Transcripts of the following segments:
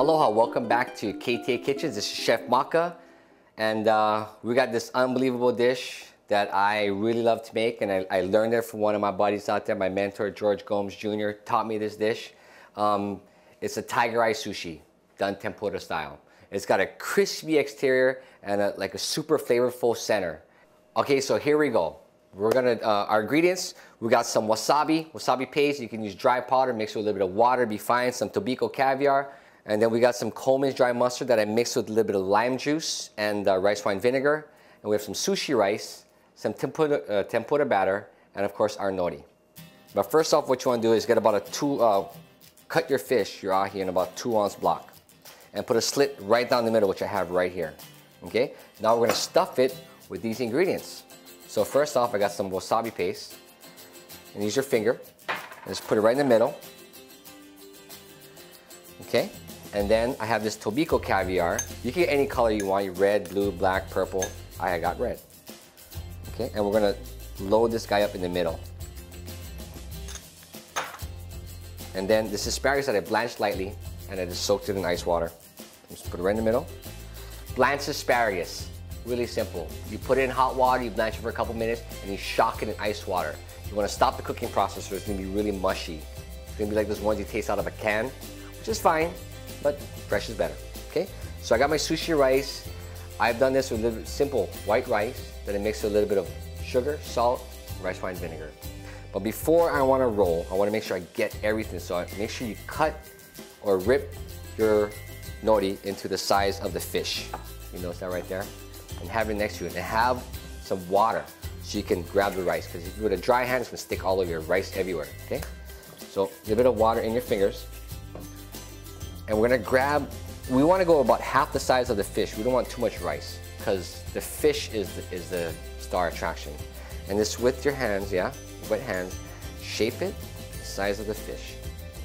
Aloha, welcome back to KTA Kitchens. This is Chef Maka, and uh, we got this unbelievable dish that I really love to make, and I, I, learned it from one of my buddies out there. My mentor, George Gomes Jr., taught me this dish. Um, it's a tiger eye sushi, done tempura style. It's got a crispy exterior and a, like a super flavorful center. Okay, so here we go. We're gonna, uh, our ingredients, we got some wasabi, wasabi paste. You can use dry powder, mix with a little bit of water, be fine. Some Tobiko caviar. And then we got some Colman's dry mustard that I mixed with a little bit of lime juice and uh, rice wine vinegar. And we have some sushi rice, some tempura, uh, tempura batter, and of course our nori. But first off, what you wanna do is get about a two, uh, cut your fish, your ahi, in about two ounce block. And put a slit right down the middle, which I have right here. Okay? Now we're gonna stuff it with these ingredients. So first off, I got some wasabi paste. And use your finger. And just put it right in the middle. Okay? And then I have this Tobiko caviar. You can get any color you want, red, blue, black, purple. I got red. Okay, and we're gonna load this guy up in the middle. And then this asparagus that I blanched lightly and I just soaked it in ice water. Just put it right in the middle. Blanched asparagus. Really simple. You put it in hot water, you blanch it for a couple minutes, and you shock it in ice water. You want to stop the cooking process or it's going to be really mushy. It's going to be like those ones you taste out of a can, which is fine, but fresh is better. Okay? So I got my sushi rice. I've done this with a little simple white rice that I mix with a little bit of sugar, salt, rice wine vinegar. But before I want to roll, I want to make sure I get everything. So I make sure you cut or rip your nori into the size of the fish. You notice that right there? and have it next to you and have some water so you can grab the rice because if you with a dry hand, it's gonna stick all over your rice everywhere, okay? So a little bit of water in your fingers and we're gonna grab, we wanna go about half the size of the fish. We don't want too much rice because the fish is the, is the star attraction. And this with your hands, yeah, wet hands, shape it the size of the fish,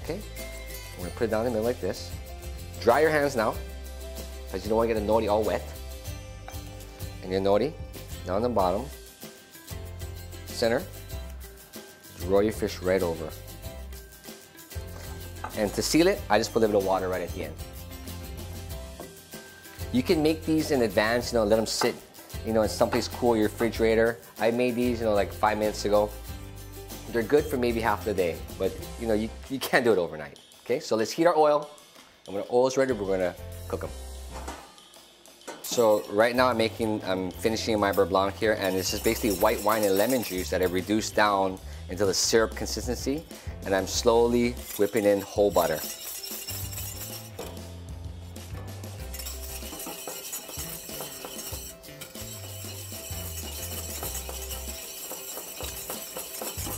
okay? We're gonna put it down in the middle like this. Dry your hands now because you don't wanna get the nori all wet and your nori down the bottom, center, roll your fish right over. And to seal it, I just put a little water right at the end. You can make these in advance, you know, let them sit, you know, in someplace cool, your refrigerator. I made these, you know, like five minutes ago. They're good for maybe half the day, but you know, you, you can't do it overnight. Okay, so let's heat our oil. And when the oil is ready, we're gonna cook them. So right now I'm making, I'm finishing my beurre blanc here and this is basically white wine and lemon juice that I reduced down into the syrup consistency and I'm slowly whipping in whole butter.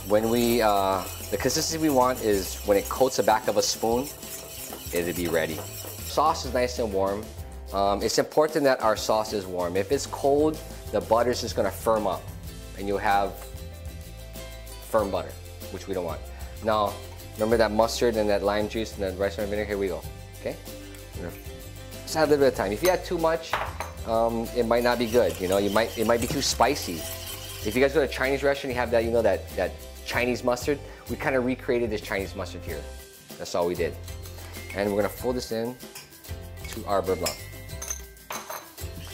When we, uh, the consistency we want is when it coats the back of a spoon, it'll be ready. Sauce is nice and warm. Um, it's important that our sauce is warm. If it's cold, the butter is just gonna firm up and you'll have firm butter, which we don't want. Now, remember that mustard and that lime juice and that rice wine vinegar? Here we go, okay? Just have a little bit of time. If you add too much, um, it might not be good. You know, you might it might be too spicy. If you guys go to a Chinese restaurant, you have that, you know, that, that Chinese mustard. We kind of recreated this Chinese mustard here. That's all we did. And we're gonna fold this in to our beurre blanc.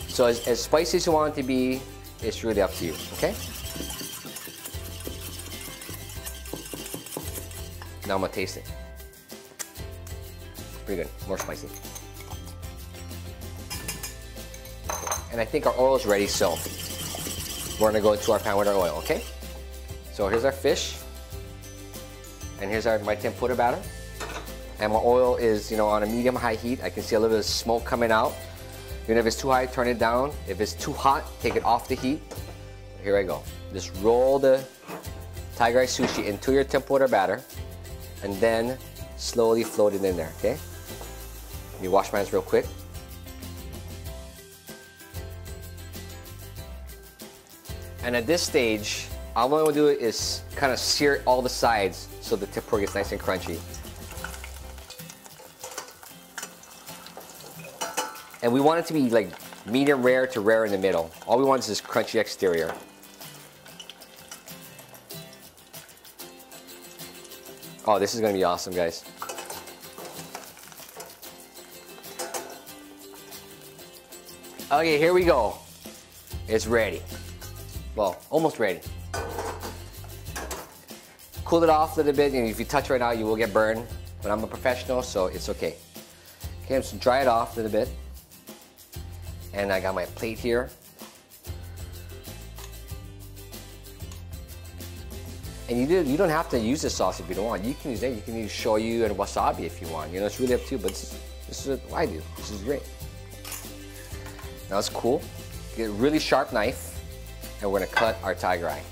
So as, as spicy as you want it to be, it's really up to you, okay? Now I'm gonna taste it. Pretty good, more spicy. And I think our oil is ready, so we're gonna go into our pan with our oil, okay? So here's our fish, and here's our my tempura batter. And my oil is, you know, on a medium high heat. I can see a little bit of smoke coming out. Even if it's too high, turn it down. If it's too hot, take it off the heat. Here I go. Just roll the tiger eye sushi into your tempura batter and then slowly float it in there, okay? Let me wash my hands real quick. And at this stage, all I'm gonna do is kind of sear all the sides so the tempura gets nice and crunchy. And we want it to be like medium rare to rare in the middle. All we want is this crunchy exterior. Oh, this is gonna be awesome, guys. Okay, here we go. It's ready. Well, almost ready. Cool it off a little bit, and if you touch right now, you will get burned. But I'm a professional, so it's okay. Okay, I'm just dry it off a little bit. And I got my plate here. And you, do, you don't have to use this sauce if you don't want. You can use that. You can use shoyu and wasabi if you want. You know, it's really up to you, but this, this is what I do. This is great. Now it's cool. Get a really sharp knife, and we're gonna cut our tiger eye.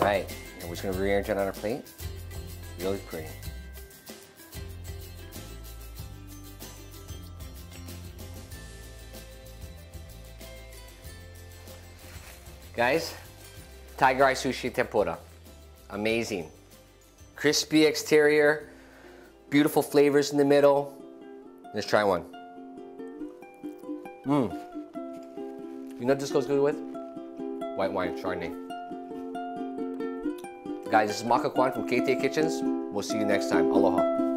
Right, and we're just gonna rearrange it on our plate. Really pretty. Guys, tiger eye sushi tempura. Amazing. Crispy exterior, beautiful flavors in the middle. Let's try one. Mmm. You know what this goes good with? White wine, Chardonnay. Guys, this is Maka Kwan from KT Kitchens. We'll see you next time. Aloha.